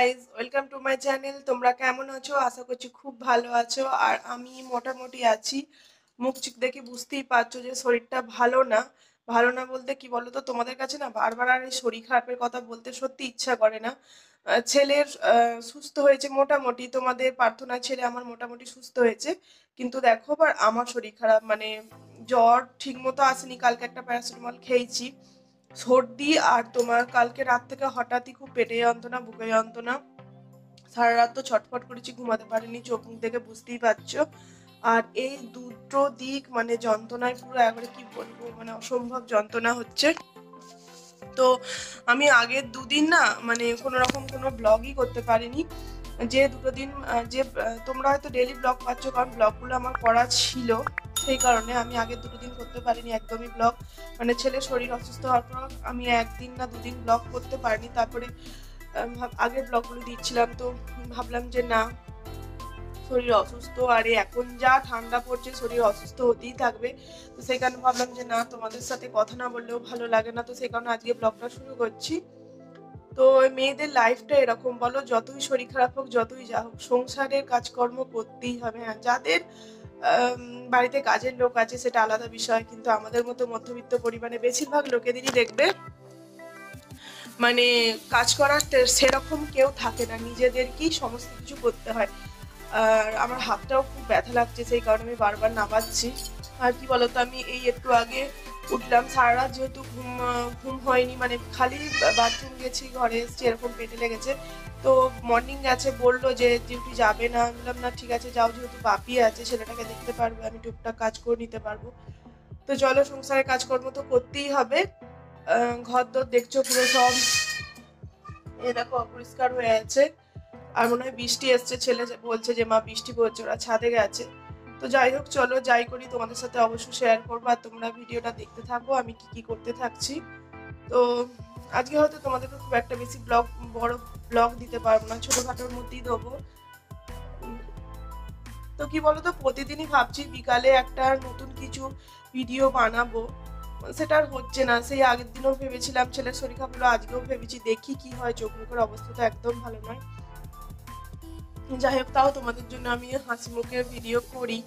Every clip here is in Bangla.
Guys welcome to my channel তোমরা কেমন আছো? আশা করছি খুব ভালো আছো। আর আমি মোটামুটি আছি। মুখ চুখ দেখে বুঝতেই পারছ যে শরীরটা ভালো না। ভালো না বলতে কি বলো তো তোমাদের কাছে না বারবার আর এই শরীর খারাপের কথা বলতে সত্যি ইচ্ছা করে না। ছেলের সুস্থ হয়েছে মোটামুটি। তোমাদের প্রার্থনা ছেলে আমার মোটামুটি সুস্থ হয়েছে। কিন্তু দেখো আবার আমার শরীর খারাপ। মানে জ্বর ঠিক মতো আসেনি। কালকে একটা প্যারাসিটামল খেয়েছি। সর্দি আর তোমার কালকে রাত থেকে হঠাৎই খুব পেটে যন্ত্রণা, বুকে যন্ত্রণা। সারা রাত তো ছটফট করেছি, ঘুমাতে পারিনি, চোখ মুখ দেখে বুঝতেই পারছ। আর এই দুটো দিক মানে যন্ত্রণায় পুরো একবারে কি বলব মানে অসম্ভব যন্ত্রণা হচ্ছে। তো আমি আগের দুদিন না মানে কোনো রকম কোনো ব্লগই করতে পারিনি। যে দুটো দিন যে তোমরা হয়তো ডেলি ব্লগ পাচ্ছ, কারণ ব্লগগুলো আমার করা ছিল, সেই কারণে আমি আগে দুটো দিন করতে পারিনি, একদমই ব্লগ মানে ছেলের শরীর অসুস্থ হওয়ার পর আমি একদিন না দুদিন ব্লগ করতে পারিনি, তারপরে আগের ব্লগগুলো দিচ্ছিলাম, তো ভাবলাম যে না, শরীর অসুস্থ, আর এখন যা ঠান্ডা পড়ছে, শরীর অসুস্থ হতেই থাকবে। তো সেই কারণে ভাবলাম যে না, তোমাদের সাথে কথা না বললেও ভালো লাগে না, তো সেই কারণে আজকে ব্লগটা শুরু করছি। তো মেয়েদের লাইফটা এরকম বলো, যতই শরীর খারাপ হোক, যতই যা হোক, সংসারের কাজকর্ম করতেই হবে। হ্যাঁ যাদের বাড়িতে কাজের লোক আছে, সেটা আলাদা বিষয়, কিন্তু আমাদের মতো মধ্যবিত্ত পরিমাণে বেশিরভাগ লোকেদেরই দেখবে মানে কাজ করার সেরকম কেউ থাকে না। নিজেদেরকেই সমস্ত কিছু করতে হয়। আর আমার হাতটাও খুব ব্যথা লাগছে, সেই কারণে আমি বারবার নামাচ্ছি। আর কি বলতো, আমি এই একটু আগে উঠলাম। সারা রাত যেহেতু ঘুম ঘুম হয়নি মানে খালি বাথরুম গেছি, ঘরে এসেছি, এরকম পেটে লেগেছে। তো মর্নিং গেছে বলল যে ডিউটি যাবে না। আমি বললাম, না, ঠিক আছে, যাও, যেহেতু বাপি আছে, ছেলেটাকে দেখতে পারবে, আমি টুকটাক কাজ করে নিতে পারব। তো চলো, সংসারের কাজকর্ম তো করতেই হবে। ঘর দর দেখছ পুরো সব। এরকম অপরিষ্কার হয়ে আছে। আর মনে হয় বৃষ্টি এসছে, ছেলে বলছে যে, মা, বৃষ্টি পড়ছে, ওরা ছাদে গেছে। তো যাই হোক, চলো যাই করি, তোমাদের সাথে অবশ্যই শেয়ার করব আর তোমরা ভিডিওটা দেখতে থাকো, আমি কি কি করতে থাকছি। তো আজকে হয়তো তোমাদেরকে খুব একটা বেশি ব্লগ বড় ব্লগ দিতে পারব না, ছোটখাটোর মধ্যেই দেবো। তো কি বলতো, প্রতিদিনই ভাবছি বিকালে একটা নতুন কিছু ভিডিও বানাবো। সেটা আর হচ্ছে না, সেই আগের দিনও ভেবেছিলাম, ছেলের শরীর খারাপ হলো, আজকেও ভেবেছি দেখি কি হয়, চোখ মুখের অবস্থা তো একদম ভালো নয়। যাই হোক, তাও তোমাদের জন্য আমি হাসি মুখের ভিডিও করি।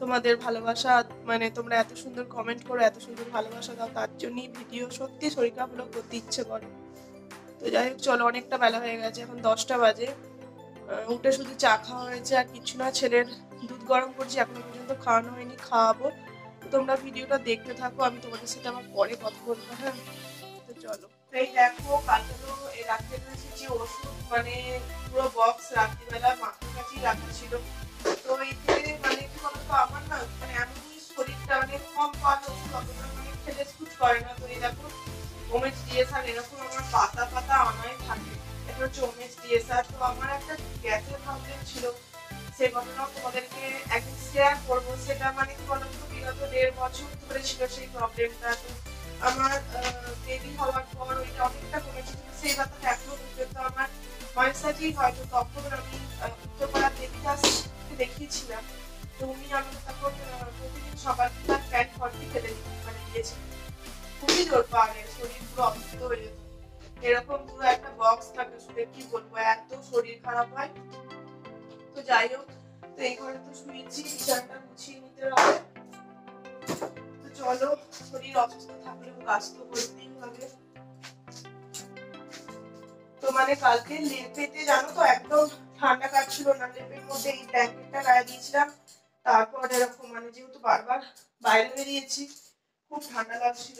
তোমাদের ভালোবাসা মানে তোমরা এত সুন্দর কমেন্ট করো, এত সুন্দর ভালোবাসা দাও, তার জন্যই ভিডিও সত্যি শরীর খারাপ করতে ইচ্ছে করে। তো যাই হোক, চলো, অনেকটা বেলা হয়ে গেছে, এখন দশটা বাজে। উঠে শুধু চা খাওয়া হয়েছে, আর কিছু না, ছেলের দুধ গরম করছি, এখনও পর্যন্ত খাওয়ানো হয়নি, খাওয়াবো। তোমরা ভিডিওটা দেখতে থাকো, আমি তোমাদের সাথে আবার পরে কথা বলব হ্যাঁ? তো চলো। এই দেখো কালকে তো এই রাত্রে এসেছি ওষুধ মানে পুরো বক্স রাত্রিবেলা মাথার কাছেই রাখা ছিল। তো এতে মানে কি বলতো, আমার না মানে এমনই শরীরটা মানে কম পাওয়া ওষুধ অতটা মানে খেলে স্যুট করে না। তো দেখো ওমেজ ডিএসআর এরকম আমার পাতা পাতা আনাই থাকে। এটা হচ্ছে ওমেজ ডিএসআর। তো আমার একটা গ্যাসের প্রবলেম ছিল। সেই ঘটনাও তোমাদেরকে একদিন শেয়ার করব। সেটা মানে কি বলতো, বিগত দেড় বছর ধরে ছিল সেই প্রবলেমটা তো আমার বেবি হওয়ার পর ওইটা অনেকটা কমেছে কিন্তু সেই ব্যাপারটা এখনও পর্যন্ত আমার মানসাজি হয়তো তখন আমি উত্তরপাড়ার দেবিদাসকে দেখিয়েছিলাম, তো উনি আমাকে তখন প্রতিদিন সকালবেলা প্যান্ট ফর্টি ফেলে মানে দিয়েছেন খুবই জোর পাহাড়ে শরীর পুরো অসুস্থ হয়ে যেত। এরকম পুরো একটা বক্স থাকে শুনে কি বলব, এত শরীর খারাপ হয়। তো যাই হোক, তো এই ঘরে তো শুয়েছি, বিছানাটা গুছিয়ে নিতে হবে। চলো, শরীর অসুস্থ থাকলেও কাজ তো করতেই হবে। তো মানে কালকে লেপেতে জানো তো, একদম ঠান্ডা কাটছিল না, লেপের মধ্যে এই ব্ল্যাঙ্কেটটা গায়ে দিয়েছিলাম। তারপর এরকম মানে যেহেতু বারবার বাইরে বেরিয়েছি, খুব ঠান্ডা লাগছিল।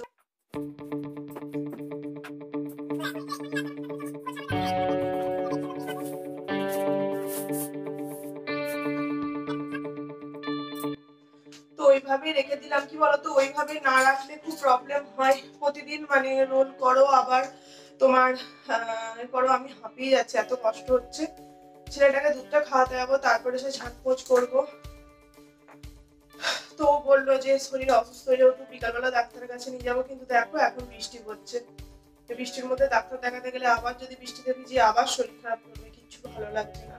দিলাম কি বলতো, ওইভাবে না রাখলে খুব প্রবলেম হয়। প্রতিদিন মানে রোল করো, আবার তোমার করো, আমি হাঁপিয়ে যাচ্ছে, এত কষ্ট হচ্ছে। ছেলেটাকে দুধটা খাওয়াতে যাব, তারপরে সে ঝাঁটপোচ করব। তো বলল যে, শরীর অসুস্থ হয়ে যেহেতু বিকালবেলা ডাক্তারের কাছে নিয়ে যাব, কিন্তু দেখো, এখন বৃষ্টি পড়ছে বৃষ্টির মধ্যে ডাক্তার দেখাতে গেলে আবার যদি বৃষ্টিতে ভিজে আবার শরীর খারাপ করবে, কিচ্ছু ভালো লাগছে না।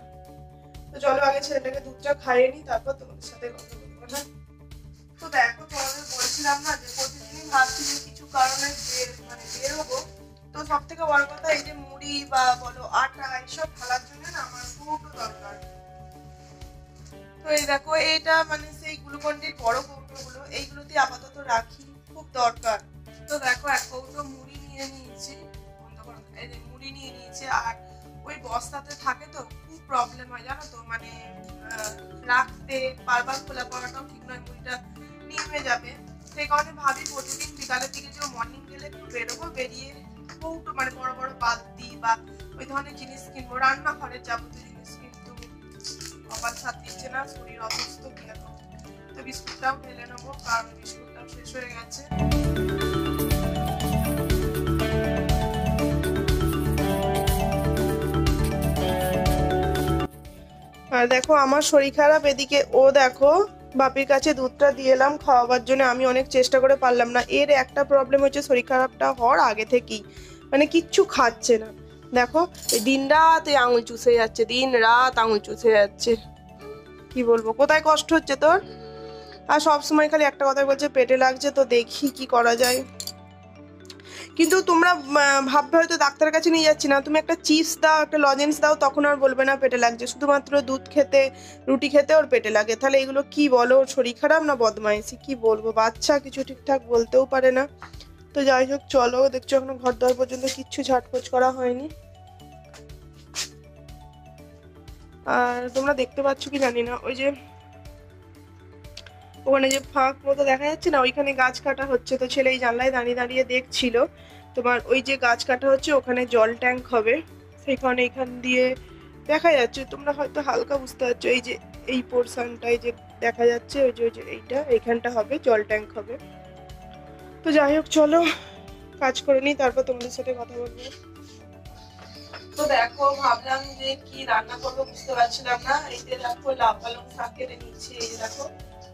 তো চলো, আগে ছেলেটাকে দুধটা খাইয়ে নি তারপর তোমাদের সাথে কথা বলব হ্যাঁ? তো দেখো, তোমাদের বলছিলাম না যে প্রতিদিনই ভাবছি যে কিছু কারণে বের মানে বেরোবো তো সব থেকে বড় কথা এই যে মুড়ি বা বলো আটা, এইসব ফেলার জন্য না আমার কৌটো দরকার। তো এই দেখো, এইটা মানে সেই গ্লুকন্ডির বড় কৌটোগুলো এইগুলোতে আপাতত রাখি, খুব দরকার। তো দেখো, এক কৌটো মুড়ি নিয়ে নিয়েছি মুড়ি নিয়ে নিয়েছি, আর ওই বস্তাতে থাকে তো, খুব প্রবলেম হয়, জানো তো? মানে রাখতে, বারবার খোলা পড়াটাও ঠিক নয়, মুড়িটা নিমে যাবে। সেই কারণে ভাবি প্রতিদিন বিকালের দিকে যে মর্নিং গেলে একটু বেরোবো, বেরিয়ে কৌটো মানে বড় বড় বালতি বা ওই ধরনের জিনিস কিনবো। রান্নাঘরের যাবতীয় জিনিস কিন্তু কপাল সাথ দিচ্ছে না, শরীর অসুস্থ কি আর তো বিস্কুটটাও ঢেলে নেব, কারণ বিস্কুটটাও শেষ হয়ে গেছে। আর দেখো, আমার শরীর খারাপ, এদিকে ও দেখো। বাপির কাছে দুধটা দিয়ে এলাম, খাওয়াবার জন্য আমি অনেক চেষ্টা করে পারলাম না। এর একটা প্রবলেম হচ্ছে শরীর খারাপটা হওয়ার আগে থেকেই। মানে কিচ্ছু খাচ্ছে না। দেখো দিন রাত এই আঙুল চুষে যাচ্ছে দিন রাত আঙুল চুষে যাচ্ছে। কি বলব, কোথায় কষ্ট হচ্ছে তোর? আর সবসময় খালি একটা কথা বলছে, পেটে লাগছে তো দেখি কি করা যায়। কিন্তু তোমরা ভাববে হয়তো ডাক্তারের কাছে নিয়ে যাচ্ছি না। তুমি একটা চিপস দাও, একটা লজেন্স দাও, তখন আর বলবে না পেটে লাগছে। শুধুমাত্র দুধ খেতে, রুটি খেতে ওর পেটে লাগে। তাহলে এগুলো কি বলো? ওর শরীর খারাপ না বদমাইশি? কি বলব? বাচ্চা কিছু ঠিকঠাক বলতেও পারে না। তো যাই হোক, চলো, দেখছ এখনও ঘর দর পর্যন্ত কিচ্ছু ঝাটপোছ করা হয়নি। আর তোমরা দেখতে পাচ্ছ কি জানি না, ওই যে ওখানে যে ফাঁক মতো দেখা যাচ্ছে না, ওইখানে গাছ কাটা হচ্ছে। তো ছেলে এই জানলায় দাঁড়িয়ে দাঁড়িয়ে দেখছিল, তোমার ওই যে গাছ কাটা হচ্ছে, ওখানে জল ট্যাঙ্ক হবে। সেইখানে এখান দিয়ে দেখা যাচ্ছে, তোমরা হয়তো হালকা বুঝতে পারছ, এই যে এই পোর্শনটাই যে দেখা যাচ্ছে, ওই যে ওই যে এইটা, এইখানটা হবে, জল ট্যাঙ্ক হবে। তো যাই হোক, চলো কাজ করে নিই, তারপর তোমাদের সাথে কথা বলব। তো দেখো, ভাবলাম যে কি রান্না করব বুঝতে পারছিলাম না। এই যে দেখো লাউ পালং শাক কেটে নিচ্ছি, এই দেখো।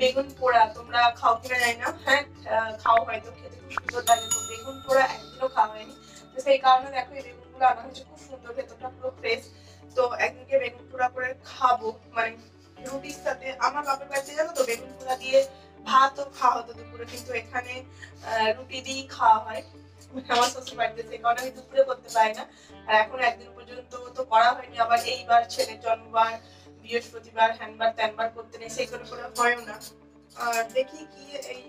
বেগুন পোড়া, তোমরা খাও কিনা জানি না। হ্যাঁ খাও, হয়তো খেতে খুব সুন্দর লাগে। তো বেগুন পোড়া একদিনও খাওয়া হয়নি। তো সেই কারণে দেখো, এই বেগুনগুলো আনা হয়েছে খুব সুন্দর, ভেতরটা পুরো ফ্রেশ তো একদিনকে বেগুন পোড়া করে খাব। মানে রুটির সাথে আমার বাপের বাড়িতে জানো তো, বেগুন পোড়া দিয়ে ভাতও খাওয়া হতো দুপুরে। কিন্তু এখানে রুটি দিয়েই খাওয়া হয়। আমার শ্বশুর বাড়িতে সেই কারণে আমি দুপুরে করতে পারি না। আর এখন একদিন পর্যন্ত তো করা হয়নি। আবার এইবার ছেলের জন্মবার বৃহস্পতিবার হ্যানবার ত্যানবার করতে নেই করে করে হয়ও না। আর দেখি কি এই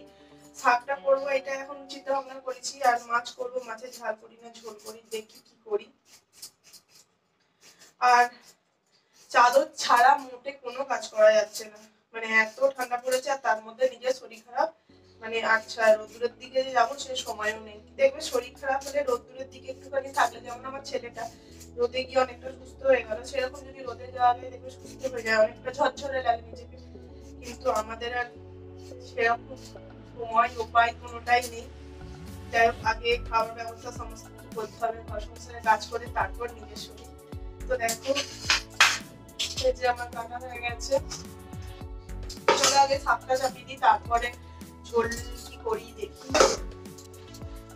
শাকটা করব, এটা এখন চিন্তা ভাবনা করেছি, আর মাছ করব, মাছের ঝাল করি না, ঝোল করি, দেখি কি করি। আর চাদর ছাড়া মোটে কোনো কাজ করা যাচ্ছে না। মানে এত ঠান্ডা পড়েছে, আর তার মধ্যে নিজের শরীর খারাপ। মানে আচ্ছা রোদ্দুরের দিকে যাব, সে সময়ও নেই। দেখবে শরীর খারাপ হলে রোদ্দুরের দিকে একটুখানি থাকলে, যেমন আমার ছেলেটা রোদে গিয়ে অনেকটা সুস্থ হয়ে গেল। সেরকম যদি রোদে যাওয়া যায়, দেখবে সুস্থ হয়ে যায়, অনেকটা ঝরঝরে লাগে নিজেকে। কিন্তু আমাদের আর সেরকম সময়, উপায় কোনোটাই নেই। যাই আগে খাওয়ার ব্যবস্থা সমস্ত কিছু করতে হবে, ঘর সংসারে কাজ করে তারপর নিজের শরীর। তো দেখো যে আমার কাটা হয়ে গেছে। চলো আগে ছাপটা চাপিয়ে দিই, তারপরে ঝোল কি করি দেখি।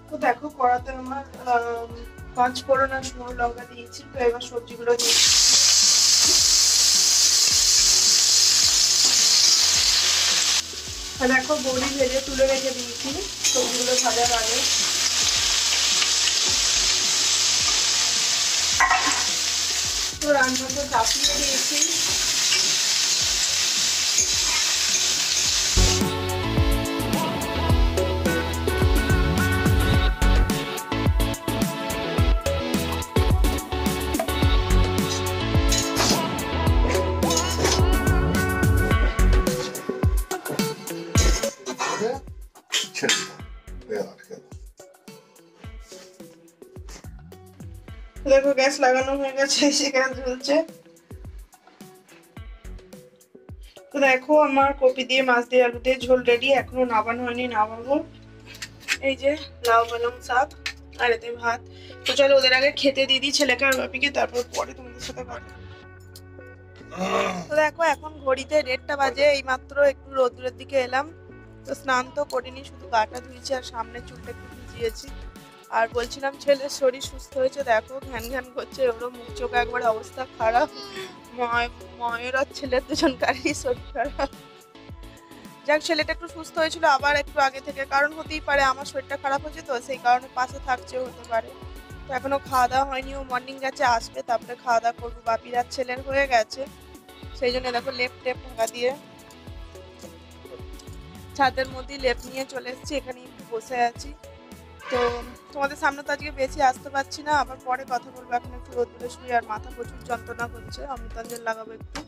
তো দেখো, কড়াতে আমার পাঁচ আর শুকনো লঙ্কা দিয়েছি, তো এবার সবজিগুলো দিয়েছি দেখো বড়ি ভেজে, তুলে রেখে দিয়েছি, সবজিগুলো ভাজার আগে। তো রান্নাটা চাপিয়ে দিয়েছি। গ্যাস লাগানো হয়ে গেছে সে গ্যাস জ্বলছে তো দেখো, আমার কপি দিয়ে, মাছ দিয়ে, আলু দিয়ে ঝোল রেডি এখনও নাবানো হয়নি, নামাবো। এই যে, লাউ পালং শাক, আর এতে ভাত। তো চলো, ওদের আগে খেতে দিয়ে দিই ছেলেকে আর বাপিকে তারপর পরে তোমাদের সাথে কথা তো দেখো, এখন ঘড়িতে দেড়টা বাজে এই মাত্র একটু রোদ্রের দিকে এলাম। তো স্নান তো করিনি, শুধু গাটা ধুয়েছি, আর সামনে চুলটা একটু ভিজিয়েছি। আর বলছিলাম ছেলের শরীর সুস্থ হয়েছে, দেখো, ঘ্যান ঘ্যান করছে ওরও মুখ চোখ একবার অবস্থা খারাপ। ময়- ময়ের আর ছেলের দুজনকারই শরীর খারাপ। যাক, ছেলেটা একটু সুস্থ হয়েছিল, আবার একটু আগে থেকে। কারণ হতেই পারে, আমার শরীরটা খারাপ হয়েছে তো, সেই কারণে পাশে থাকছে, হতে পারে। তো এখনও খাওয়া দাওয়া হয়নি, ও মর্নিং গেছে, আসবে, তারপরে খাওয়া দাওয়া করব। বাপির আর ছেলের হয়ে গেছে, সেই জন্য দেখো লেপ টেপ ঢাকা দিয়ে ছাদের মধ্যেই লেপ নিয়ে চলে এসেছি এখানে একটু বসে আছি। তো তোমাদের সামনে তো আজকে বেশি আসতে পারছি না, আবার পরে কথা বলব। এখন একটু রোদ্দুরে শুয়ে আর মাথা প্রচুর যন্ত্রণা করছে অমৃতাঞ্জল লাগাবো একটু।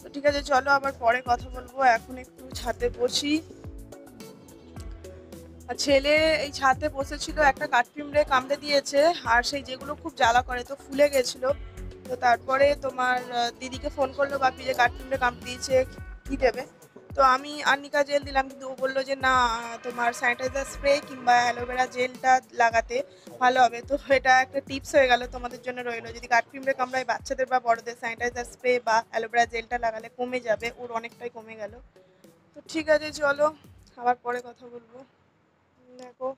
তো ঠিক আছে, চলো আবার পরে কথা বলব, এখন একটু ছাদে বসি। আর ছেলে এই ছাদে বসেছিল, একটা কাঠপিমড়ে কামড়ে দিয়েছে, আর সেই যেগুলো খুব জ্বালা করে তো ফুলে গেছিল। তো তারপরে তোমার দিদিকে ফোন করল, বাপি, যে কাঠপিমড়ে কামড়ে দিয়েছে, কি দেবে? তো আমি আর্নিকা জেল দিলাম, কিন্তু ও বলল যে, না, তোমার স্যানিটাইজার স্প্রে কিংবা অ্যালোভেরা জেলটা লাগাতে ভালো হবে। তো এটা একটা টিপস হয়ে গেল তোমাদের জন্য রইল। যদি কাঠ কাঠপিমড়ে কামড়ায় বাচ্চাদের বা বড়দের স্যানিটাইজার স্প্রে বা অ্যালোভেরা জেলটা লাগালে কমে যাবে, ওর অনেকটাই কমে গেল। তো ঠিক আছে, চলো, আবার পরে কথা বলব। দেখো,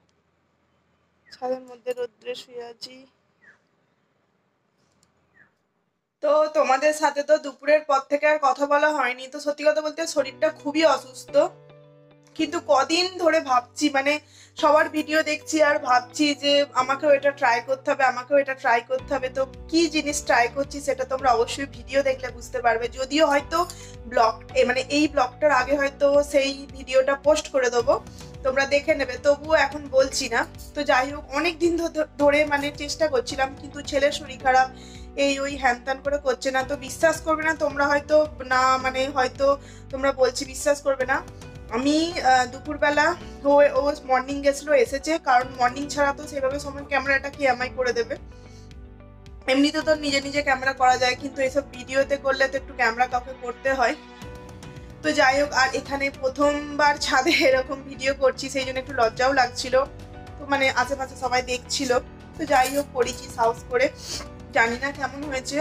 ছাদের মধ্যে রোদ্রে শুয়ে আছি। তো তোমাদের সাথে তো দুপুরের পর থেকে আর কথা বলা হয়নি। তো সত্যি কথা বলতে শরীরটা খুবই অসুস্থ। কিন্তু কদিন ধরে ভাবছি মানে সবার ভিডিও দেখছি আর ভাবছি যে আমাকেও এটা ট্রাই করতে হবে আমাকেও এটা ট্রাই করতে হবে। তো কি জিনিস ট্রাই করছি সেটা তোমরা অবশ্যই ভিডিও দেখলে বুঝতে পারবে। যদিও হয়তো ব্লগ মানে এই ব্লগটার আগে হয়তো সেই ভিডিওটা পোস্ট করে দেবো তোমরা দেখে নেবে। তবুও এখন বলছি না। তো যাই হোক অনেক দিন ধরে মানে চেষ্টা করছিলাম কিন্তু ছেলের শরীর খারাপ এই ওই হ্যান ত্যান করে করছে না, তো বিশ্বাস করবে না তোমরা হয়তো না মানে হয়তো তোমরা বলছি বিশ্বাস করবে না। আমি দুপুরবেলা ও ও মর্নিং গেছিল, এসেছে, কারণ মর্নিং ছাড়া তো সেভাবে সময় ক্যামেরাটা কি এমআই করে দেবে? এমনিতে তো নিজে নিজে ক্যামেরা করা যায়, কিন্তু এসব ভিডিওতে করলে তো একটু ক্যামেরা কাউকে করতে হয়। তো যাই হোক, আর এখানে প্রথমবার ছাদে এরকম ভিডিও করছি, সেই জন্য একটু লজ্জাও লাগছিল। তো মানে আশেপাশে সবাই দেখছিল। তো যাই হোক করেছি সাহস করে। জানি না কেমন হয়েছে।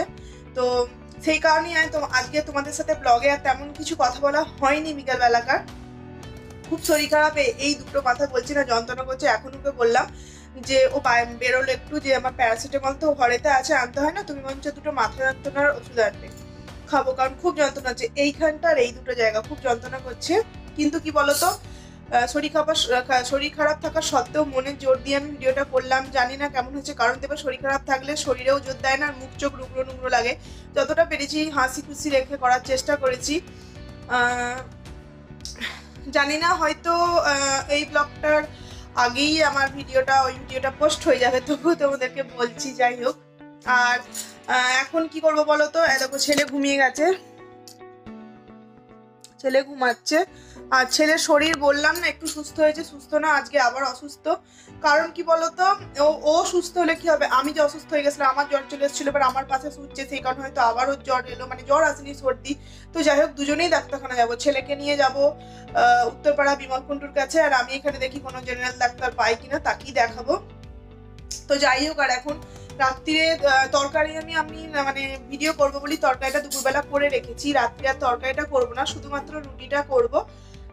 তো সেই কারণেই আমি তো আজকে তোমাদের সাথে ব্লগে আর তেমন কিছু কথা বলা হয়নি বিকাল বেলাকার। খুব শরীর খারাপ এই দুটো কথা বলছি না, যন্ত্রণা করছে এখন ওকে বললাম যে ও বেরোলো একটু, যে আমার প্যারাসিটামল তো ঘরেতে আছে, আনতে হয় না, তুমি মঞ্চ দুটো মাথা যন্ত্রণার ওষুধ আনবে। খাব, কারণ খুব যন্ত্রণা হচ্ছে। এইখানটার এই দুটো জায়গা খুব যন্ত্রণা করছে। কিন্তু কি বলতো শরীর খাবার শরীর খারাপ থাকা সত্ত্বেও মনে জোর দিয়ে আমি ভিডিওটা করলাম। জানি না কেমন হচ্ছে কারণ দেবে শরীর খারাপ থাকলে শরীরেও জোর দেয় না, আর মুখ চোখ রুগড়ো নুগড়ো লাগে। যতটা পেরেছি হাসি খুশি রেখে করার চেষ্টা করেছি। জানি না, হয়তো এই ব্লগটার আগেই আমার ভিডিওটা, ওই ভিডিওটা পোস্ট হয়ে যাবে, তবুও তোমাদেরকে বলছি, যাই হোক। আর এখন কি করব বলো তো? দেখো, ছেলে ঘুমিয়ে গেছে। ছেলে ঘুমাচ্ছে। আর ছেলের শরীর বললাম না, একটু সুস্থ হয়েছে, সুস্থ না, আজকে আবার অসুস্থ। কারণ কি বলতো, ও ও সুস্থ হলে কি হবে? আমি যে অসুস্থ হয়ে গেছিলাম, আমার জ্বর চলে এসেছিল, এবার আমার পাশে শুচ্ছে, সেই কারণে হয়তো আবারও জ্বর এলো মানে জ্বর আসেনি, সর্দি। তো যাই হোক, দুজনেই ডাক্তারখানা যাব। ছেলেকে নিয়ে যাব উত্তরপাড়া বিমল কুণ্ডুর কাছে, আর আমি এখানে দেখি কোনো জেনারেল ডাক্তার পাই কিনা, তাকেই দেখাবো। তো যাই হোক, আর এখন রাত্রিরে তরকারি আমি আমি মানে ভিডিও করব বলি তরকারিটা দুপুরবেলা করে রেখেছি। রাত্রি আর তরকারিটা করব না, শুধুমাত্র রুটিটা করব।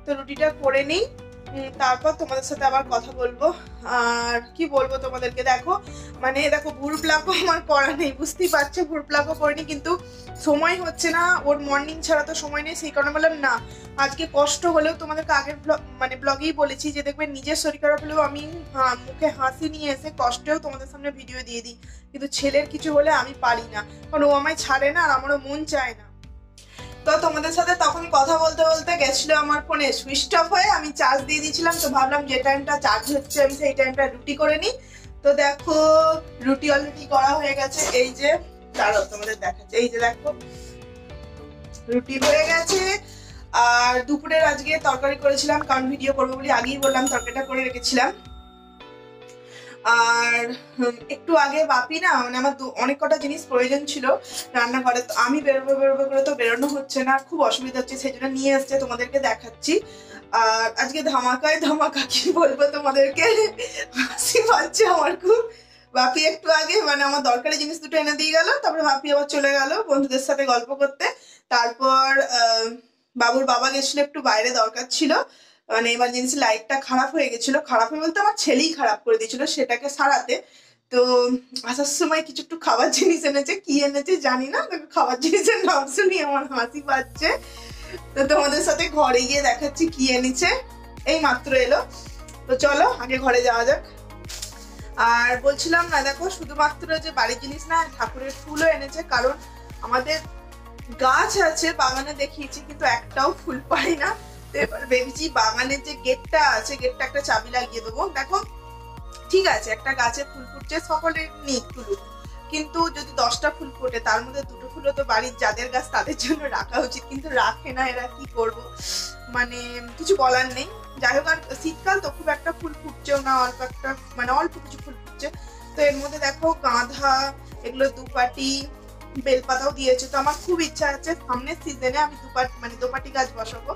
তো রুটিটা করে নিই। তারপর তোমাদের সাথে আবার কথা বলব। আর কি বলব তোমাদেরকে? দেখো মানে দেখো ভুর প্লাগও আমার করা নেই, বুঝতেই পারছ? ভুর প্লাগও করিনি কিন্তু সময় হচ্ছে না। ওর মর্নিং ছাড়া তো সময় নেই, সেই কারণে বললাম, না, আজকে কষ্ট হলেও তোমাদেরকে আগের ব্লগ মানে ব্লগেই বলেছি যে, দেখবে নিজের শরীর খারাপ হলেও আমি মুখে হাসি নিয়ে এসে কষ্টেও তোমাদের সামনে ভিডিও দিয়ে দিই। কিন্তু ছেলের কিছু হলে আমি পারি না। কারণ ও আমায় ছাড়ে না, আর আমারও মন চায় না। তোমাদের সাথে তখন কথা বলতে বলতে গেছিল আমার ফোনে। সুইচ অফ হয়ে আমি চার্জ দিয়ে দিয়েছিলাম, তো ভাবলাম যে টাইমটা চার্জ হচ্ছে, আমি সেই টাইমটা রুটি করে নিই। তো দেখো, রুটি অলরেডি করা হয়ে গেছে। এই যে, দাঁড়াও, তোমাদের দেখাচ্ছে। এই যে দেখো, রুটি হয়ে গেছে। আর দুপুরের আজকে তরকারি করেছিলাম, কারণ ভিডিও করব বলে আগেই বললাম, তরকারিটা করে রেখেছিলাম। আর একটু আগে বাপি না মানে আমার অনেক কটা জিনিস প্রয়োজন ছিল রান্নাঘরে, তো আমি বেরোবো বেরোবো করে তো বেরোনো হচ্ছে না, খুব অসুবিধা হচ্ছে সেই জন্য নিয়ে আসছে, তোমাদেরকে দেখাচ্ছি। আর আজকে ধামাকায় ধামাকা, কি বলব তোমাদেরকে? হাসি পাচ্ছে আমার খুব। বাপি একটু আগে মানে আমার দরকারি জিনিস দুটো এনে দিয়ে গেল, তারপরে বাপি আবার চলে গেল বন্ধুদের সাথে গল্প করতে। তারপর বাবুর বাবা গেছিল, একটু বাইরে দরকার ছিল মানে এমার্জেন্সি লাইটটা খারাপ হয়ে গেছিল। খারাপ হয়ে বলতে আমার ছেলেই খারাপ করে দিয়েছিল, সেটাকে সারাতে। তো আসার সময় কিছু একটু খাবার জিনিস এনেছে, কি এনেছে জানি না খাবার জিনিসের নাম শুনি, আমার হাসি পাচ্ছে। তো তোমাদের সাথে ঘরে গিয়ে দেখাচ্ছি কি এনেছে। এই মাত্র এলো। তো চলো, আগে ঘরে যাওয়া যাক। আর বলছিলাম না, দেখো, শুধুমাত্র যে বাড়ির জিনিস না, ঠাকুরের ফুলও এনেছে। কারণ আমাদের গাছ আছে, বাগানে দেখিয়েছি, কিন্তু একটাও ফুল পাই না। এবার ভেবেছি বাগানের যে গেটটা আছে গেটটা একটা চাবি লাগিয়ে দেবো। দেখো, ঠিক আছে, একটা গাছে ফুল ফুটছে নিক তুলুক কিন্তু যদি দশটা ফুল ফোটে, তার মধ্যে দুটো ফুলও তো বাড়ির, যাদের গাছ তাদের জন্য রাখা উচিত। কিন্তু রাখে না এরা, কি করব? মানে কিছু বলার নেই। যাই হোক, আর শীতকাল তো খুব একটা ফুল ফুটছেও না, অল্প একটা মানে অল্প কিছু ফুল ফুটছে। তো এর মধ্যে দেখো, গাঁধা, এগুলো দুপাটি, বেলপাতাও দিয়েছে। তো আমার খুব ইচ্ছা আছে, সামনের সিজনে আমি দুপাটি মানে দোপাটি গাছ বসাবো।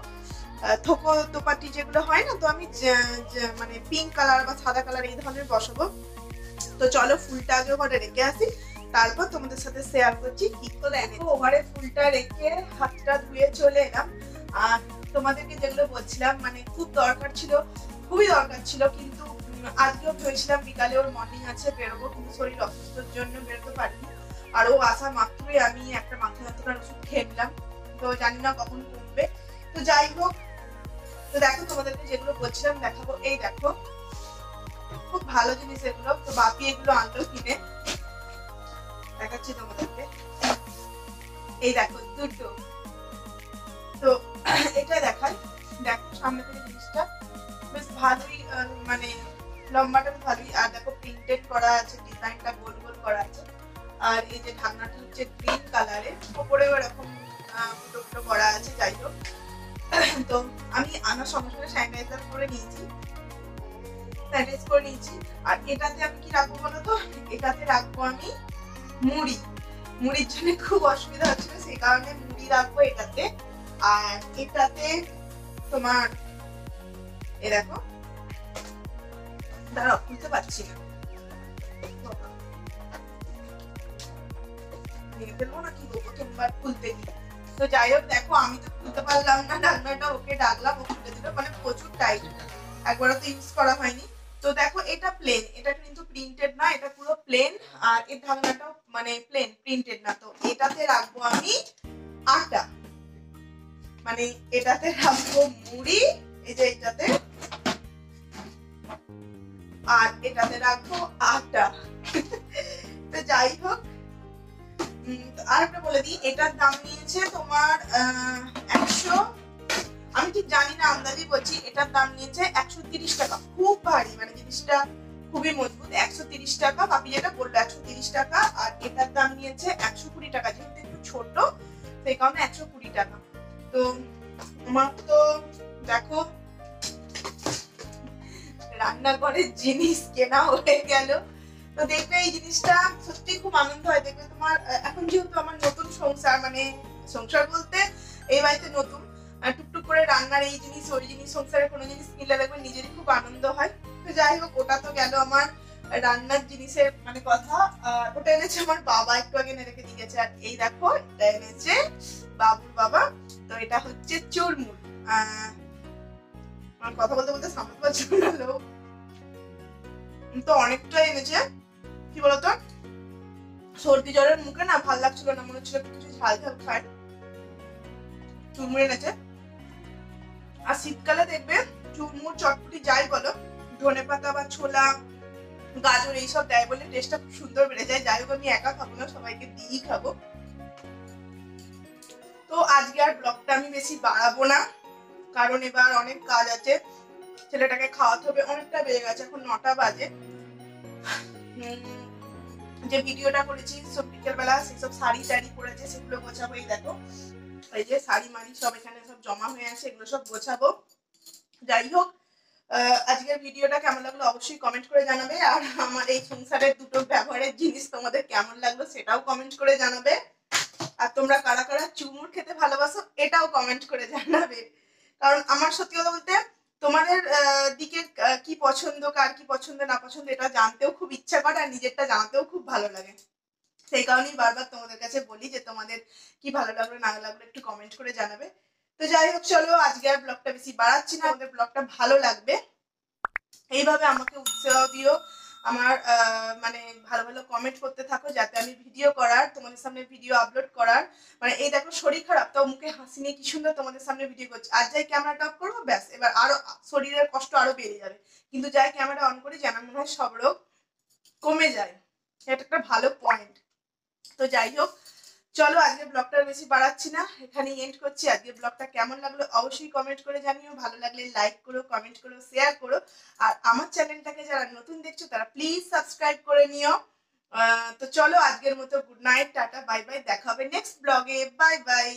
থোকো দোপাটি যেগুলো হয় না তো আমি মানে পিঙ্ক কালার বা সাদা কালার এই ধরনের বসাবো। তো চলো ফুলটা আগে ওখানে রেখে আসি। তারপর তোমাদের সাথে শেয়ার করছি কি তো ওভারে ফুলটা রেখে হাতটা ধুয়ে চলে এলাম। আর তোমাদেরকে যেগুলো বলছিলাম মানে খুব দরকার ছিল খুবই দরকার ছিল কিন্তু আজকেও ভেবেছিলাম বিকালে ওর মর্নিং আছে বেরোবো কিন্তু শরীর অসুস্থর জন্য বেরোতে পারিনি। আর ও আসা মাত্রই আমি একটা মাথা ব্যথার ওষুধ খেয়ে নিলাম। তো জানি না কখন কমবে তো যাই হোক তো দেখো, তোমাদেরকে যেগুলো বলছিলাম দেখাবো, এই দেখো। খুব ভালো জিনিস এগুলো। তো বাপি এগুলো আনলো কিনে। দেখাচ্ছি তোমাদেরকে। এই দেখো, দুটো। তো এটা দেখাই। দেখো, সামনে থেকে জিনিসটা। বেশ ভালোই মানে লম্বাটা ভালোই। আর দেখো প্রিন্টেড করা আছে ডিজাইনটা গোল গোল করা আছে। আর এই যে ঢাকনাটা হচ্ছে গ্রিন কালারের ওপরেও এরকম ফুটো করা আছে, যাই হোক। তো আমি আনার সঙ্গে সঙ্গে স্যানিটাইজার করে নিয়েছি। স্যানিটাইজ করে নিয়েছি। আর এটাতে আমি কি রাখব বলো তো? এটাতে রাখব আমি মুড়ি। মুড়ির জন্য খুব অসুবিধা হচ্ছিল সেই কারণে মুড়ি রাখব এটাতে। আর এটাতে তোমার, এ দেখো। দাঁড়াও খুলতে পারছি না। ভেঙে ফেলব কি করব প্রথমবার খুলতে গিয়ে। তো যাই হোক, দেখো, আমি তো খুলতে পারলাম না, ডাকনাটা ওকে ডাকলাম, ও খুলে দিল মানে প্রচুর টাইট একবারও তো ইউজ করা হয়নি। তো দেখো, এটা প্লেন এটা কিন্তু প্রিন্টেড না এটা পুরো প্লেন আর এর ঢাকনাটাও মানে প্লেন প্রিন্টেড না। তো এটাতে রাখব আমি আটা। মানে এটাতে রাখব মুড়ি, এই যে এটাতে। আর এটাতে রাখব আটা। তো যাই হোক উম, তো আর একটা বলে দিই এটার দাম নিয়েছে তোমার একশো আমি ঠিক জানি না আন্দাজি বলছি এটার দাম নিয়েছে একশো তিরিশ টাকা। খুব ভারী মানে জিনিসটা খুবই মজবুত একশো তিরিশ টাকা বাপি যেটা বলল একশো তিরিশ টাকা আর এটার দাম নিয়েছে একশো কুড়ি টাকা যেহেতু একটু ছোট সেই কারণে একশো কুড়ি টাকা। তো আমার তো দেখো রান্নাঘরের জিনিস কেনা হয়ে গেল। তো দেখবে এই জিনিসটা সত্যি খুব আনন্দ হয়। দেখবে তোমার এখন যেহেতু আমার নতুন সংসার মানে সংসার বলতে এই বাড়িতে নতুন টুকটুক করে রান্নার এই জিনিস, ওই জিনিস, সংসারে কোনো জিনিস কিনলে দেখবে নিজেরই খুব আনন্দ হয়। তো যাই হোক, ওটা তো গেল আমার রান্নার জিনিসের মানে কথা। ওটা এনেছে আমার বাবা, একটু আগে এনে রেখে দিয়ে গেছে। আর এই দেখো, এটা এনেছে বাবুর বাবা। তো এটা হচ্ছে চুরমুর। আমার কথা বলতে বলতে সামনে পাচ্ছি তো অনেকটা এনেছে। কি বলতো? সর্দি জ্বরের মুখে না ভালো লাগছিল না, মনে হচ্ছিল কিছু ঝাল ঝাল খায় চুরমুর এনেছে। আর শীতকালে দেখবে চুরমুর চটপটি যাই বলো, ধনে পাতা বা ছোলা, গাজর এইসব দেয় বলে টেস্টটা খুব সুন্দর বেড়ে যায়। যাই হোক, আমি একা খাব না, সবাইকে দিয়েই খাব। তো আজকে আর ব্লগটা আমি বেশি বাড়াবো না, কারণ এবার অনেক কাজ আছে। ছেলেটাকে খাওয়াতে হবে, অনেকটা বেড়ে গেছে, এখন নটা বাজে। যে ভিডিওটা করেছি, সব বিকেলবেলা সেসব শাড়ি টাড়ি পরেছে, সেগুলো গোছাবো, এই দেখো। এই যে শাড়ি মাড়ি সব এখানে সব জমা হয়ে আছে, এগুলো সব গোছাবো। যাই হোক আজকের ভিডিওটা কেমন লাগল অবশ্যই কমেন্ট করে জানাবে, আর আমার এই সংসারের দুটো ব্যবহারের জিনিস তোমাদের কেমন লাগল সেটাও কমেন্ট করে জানাবে। আর তোমরা কারা কারা চুমুর খেতে ভালোবাসো, এটাও কমেন্ট করে জানাবে। কারণ আমার সত্যি কথা বলতে তোমাদের দিকে কি পছন্দ, কার কি পছন্দ, না পছন্দ, এটা জানতেও খুব ইচ্ছা করে আর নিজেরটা জানতেও খুব ভালো লাগে। সেই কারণেই বারবার তোমাদের কাছে বলি যে তোমাদের কি ভালো লাগল, না লাগল, একটু কমেন্ট করে জানাবে। তো যাই হোক, চলো, আজকে আর ব্লগটা বেশি বাড়াচ্ছি না আমাদের ব্লগটা ভালো লাগবে। এইভাবে আমাকে উৎসাহ দিও। আমার মানে ভালো ভালো কমেন্ট করতে থাকো যাতে আমি ভিডিও করার, তোমাদের সামনে ভিডিও আপলোড করার। মানে এই দেখো শরীর খারাপ, তাও মুখে হাসি নিয়ে কি সুন্দর তোমাদের সামনে ভিডিও করছি। আর যাই ক্যামেরাটা অফ করব ব্যাস, এবার আরও শরীরের কষ্ট আরও বেড়ে যাবে। কিন্তু যাই ক্যামেরা অন করি, যেন মনে হয় সব রোগ কমে যায়। এটা একটা ভালো পয়েন্ট তো যাই হোক চলো আজকে ব্লগটা বেশি বাড়াচ্ছি না। এখানে এন্ড করছি। আজকে ব্লগটা কেমন লাগল অবশ্যই কমেন্ট করে জানিও। ভালো লাগলে লাইক করো কমেন্ট করো শেয়ার করো। আর আমার চ্যানেলটাকে যারা নতুন দেখছ, তারা প্লিজ সাবস্ক্রাইব করে নিও। তো চলো, আজকের মতো good night tata bye bye দেখা হবে নেক্সট ব্লগে বাই বাই